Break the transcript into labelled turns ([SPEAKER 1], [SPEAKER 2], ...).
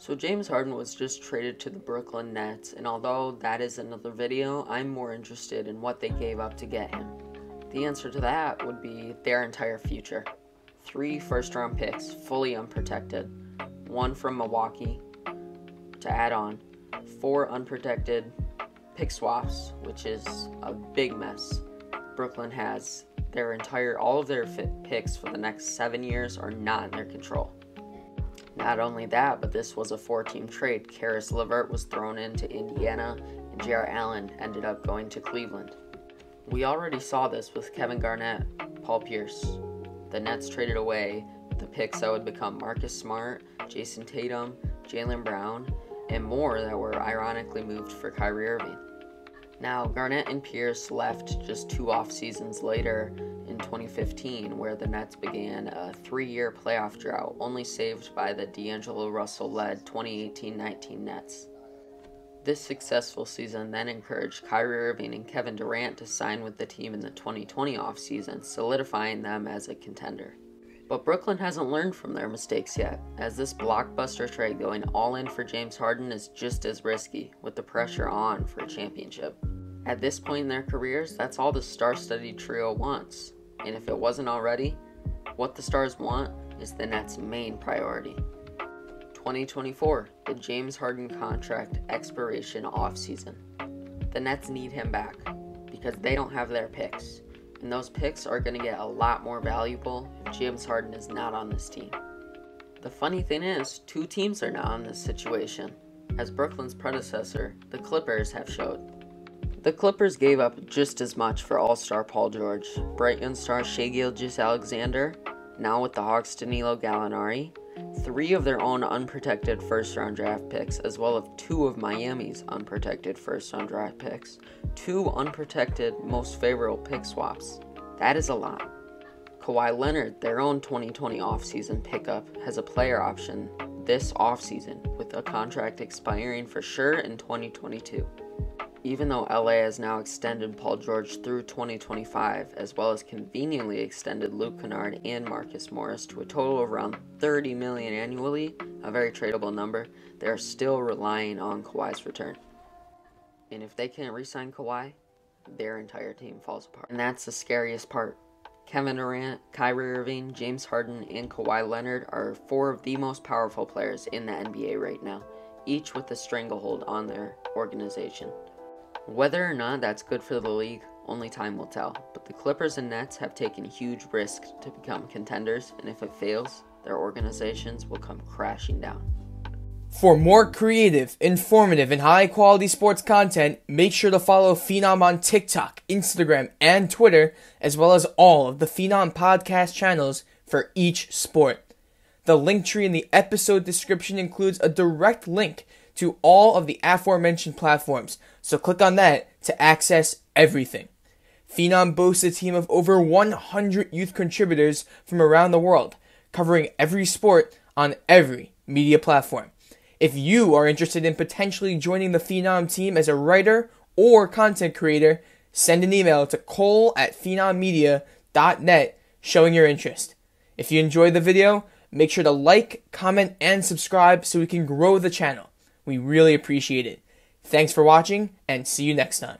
[SPEAKER 1] So James Harden was just traded to the Brooklyn Nets, and although that is another video, I'm more interested in what they gave up to get him. The answer to that would be their entire future. Three first round picks, fully unprotected, one from Milwaukee to add on, four unprotected pick swaps, which is a big mess. Brooklyn has their entire, all of their picks for the next seven years are not in their control. Not only that, but this was a four team trade. Caris LeVert was thrown into Indiana, and Jarrett Allen ended up going to Cleveland. We already saw this with Kevin Garnett, Paul Pierce. The Nets traded away the picks that would become Marcus Smart, Jayson Tatum, Jaylen Brown, and more that were ironically moved for Kyrie Irving. Now, Garnett and Pierce left just two off seasons later in 2015, where the Nets began a three year playoff drought, only saved by the D'Angelo Russell led 2018 19 Nets. This successful season then encouraged Kyrie Irving and Kevin Durant to sign with the team in the 2020 offseason, solidifying them as a contender. But Brooklyn hasn't learned from their mistakes yet, as this blockbuster trade going all in for James Harden is just as risky, with the pressure on for a championship. At this point in their careers, that's all the star studded trio wants. And if it wasn't already, what the Stars want is the Nets' main priority. 2024, the James Harden contract expiration offseason. The Nets need him back because they don't have their picks and those picks are going to get a lot more valuable if James Harden is not on this team. The funny thing is, two teams are now in this situation, as Brooklyn's predecessor, the Clippers, have showed. The Clippers gave up just as much for All Star Paul George, Brighton star Shai Gilgeous-Alexander, now with the Hawks Danilo Gallinari, three of their own unprotected first round draft picks, as well as two of Miami's unprotected first round draft picks, two unprotected most favorable pick swaps. That is a lot. Kawhi Leonard, their own 2020 offseason pickup, has a player option this offseason with a contract expiring for sure in 2022 even though LA has now extended Paul George through 2025, as well as conveniently extended Luke Kennard and Marcus Morris to a total of around 30 million annually, a very tradable number, they are still relying on Kawhi's return. And if they can't re-sign Kawhi, their entire team falls apart. And that's the scariest part. Kevin Durant, Kyrie Irving, James Harden, and Kawhi Leonard are four of the most powerful players in the NBA right now, each with a stranglehold on their organization. Whether or not that's good for the league, only time will tell. But the Clippers and Nets have taken huge risks to become contenders, and if it fails, their organizations will come crashing down.
[SPEAKER 2] For more creative, informative, and high quality sports content, make sure to follow Phenom on TikTok, Instagram, and Twitter, as well as all of the Phenom podcast channels for each sport. The link tree in the episode description includes a direct link to all of the aforementioned platforms, so click on that to access everything. Phenom boasts a team of over 100 youth contributors from around the world, covering every sport on every media platform. If you are interested in potentially joining the Phenom team as a writer or content creator, send an email to cole at phenommedia.net showing your interest. If you enjoyed the video, make sure to like, comment, and subscribe so we can grow the channel. We really appreciate it. Thanks for watching and see you next time.